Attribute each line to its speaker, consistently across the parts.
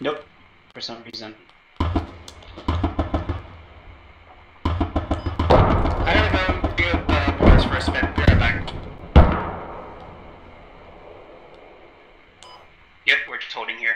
Speaker 1: Nope. For some reason.
Speaker 2: Uh, back.
Speaker 1: Yep, we're just holding here.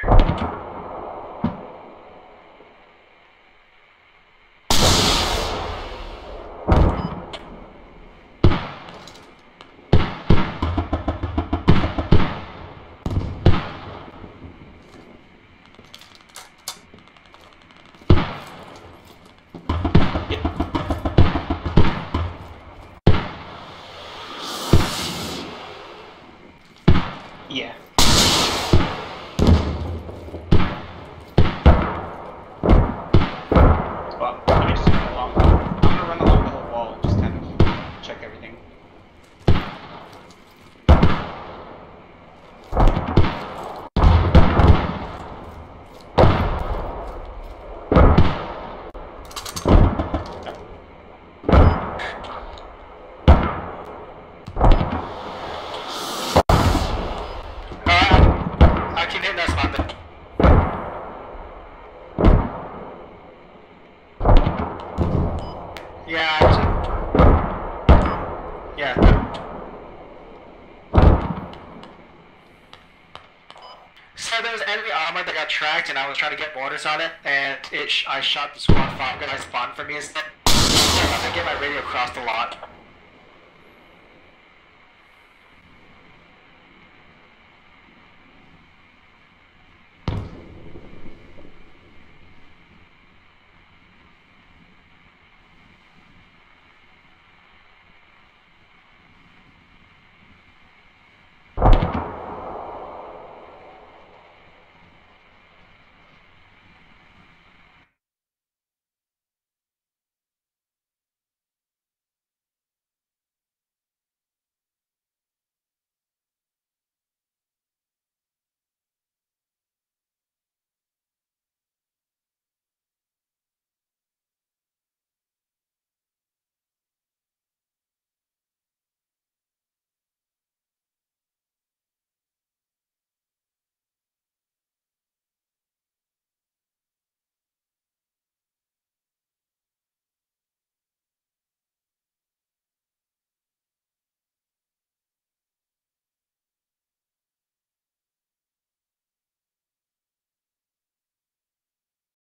Speaker 1: Yeah.
Speaker 2: Yeah, yeah. So there was enemy armor that got tracked, and I was trying to get mortars on it, and it sh- I shot the squad five guys spawned for me instead. I'm gonna get my radio crossed a lot.